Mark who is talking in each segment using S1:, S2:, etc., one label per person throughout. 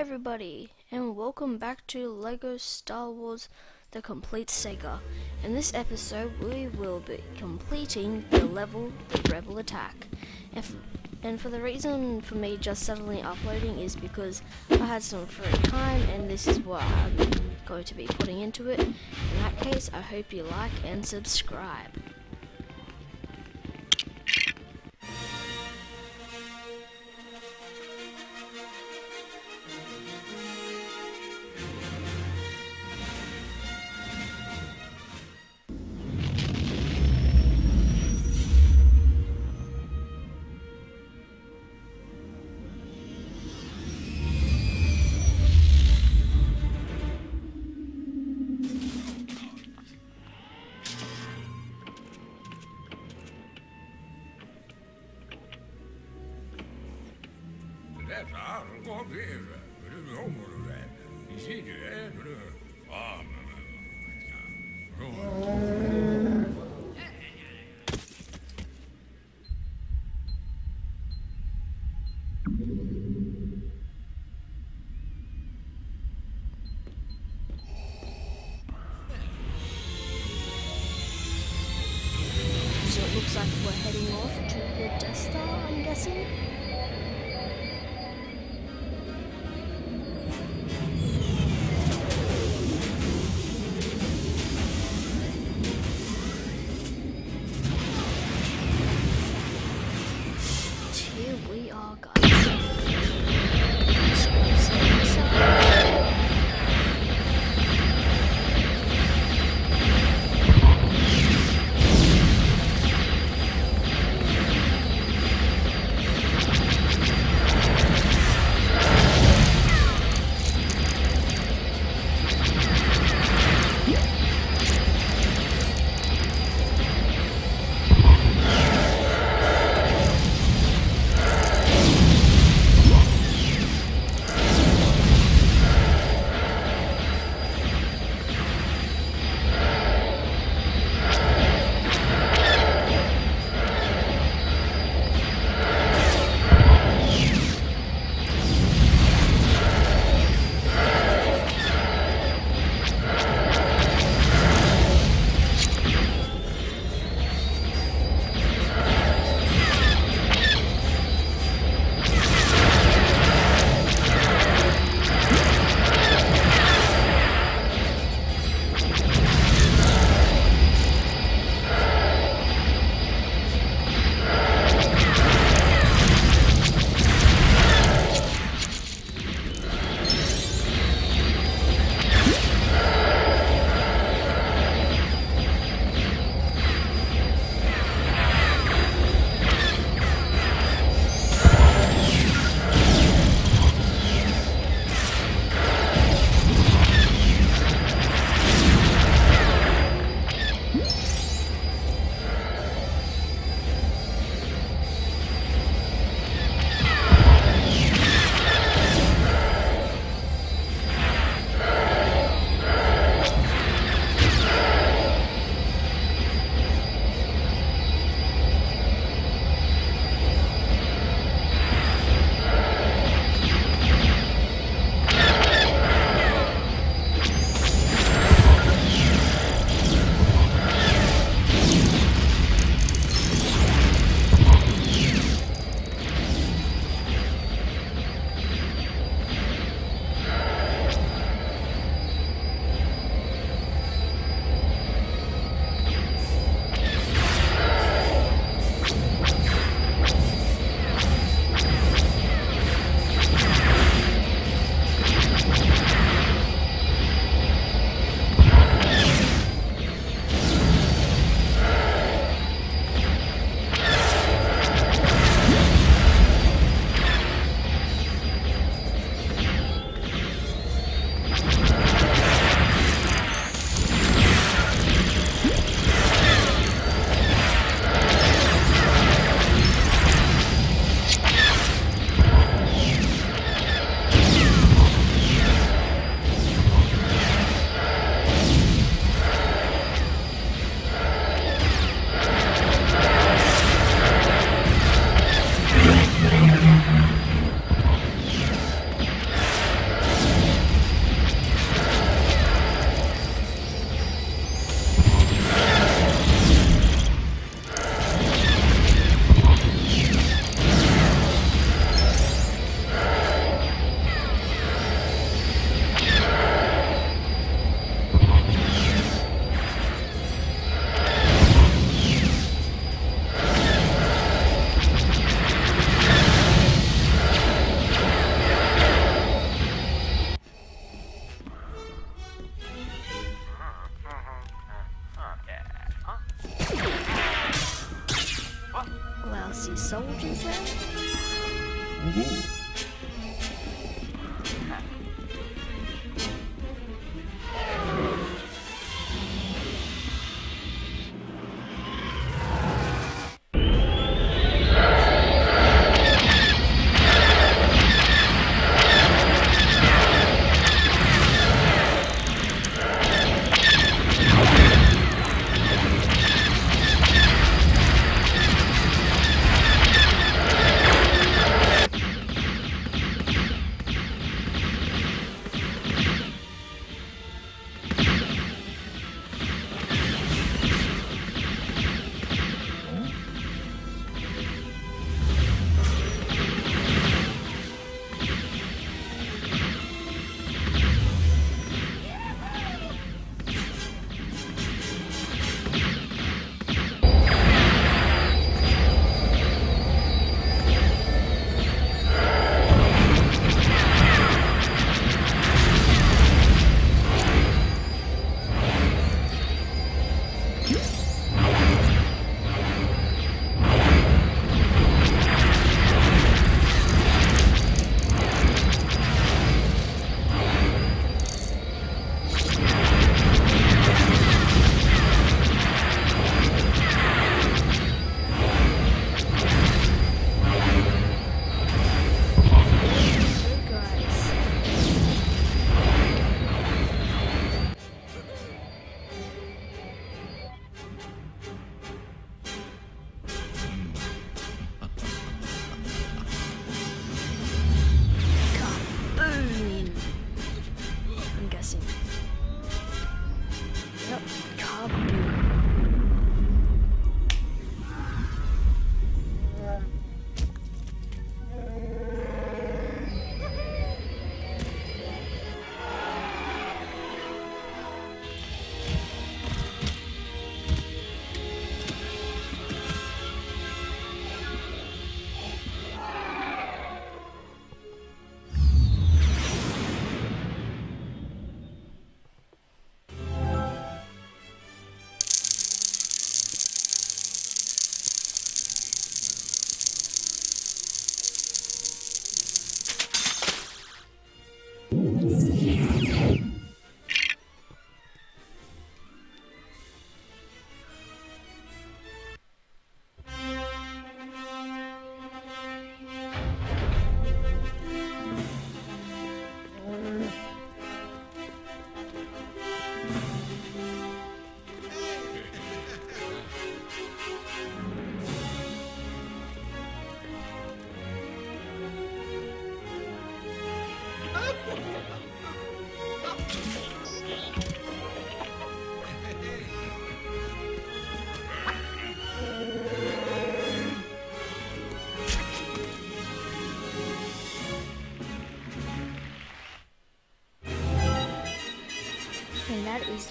S1: everybody, and welcome back to LEGO Star Wars The Complete Saga. In this episode, we will be completing the level The Rebel Attack. And, and for the reason for me just suddenly uploading is because I had some free time, and this is what I'm going to be putting into it. In that case, I hope you like and subscribe.
S2: dette her går bedre. Nå må du
S1: soldiers.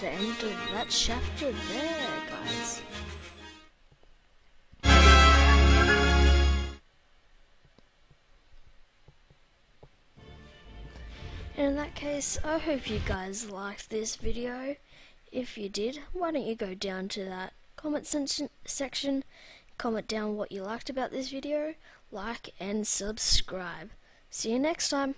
S1: The end of that chapter there, guys. And in that case, I hope you guys liked this video. If you did, why don't you go down to that comment section, section comment down what you liked about this video, like and subscribe. See you next time.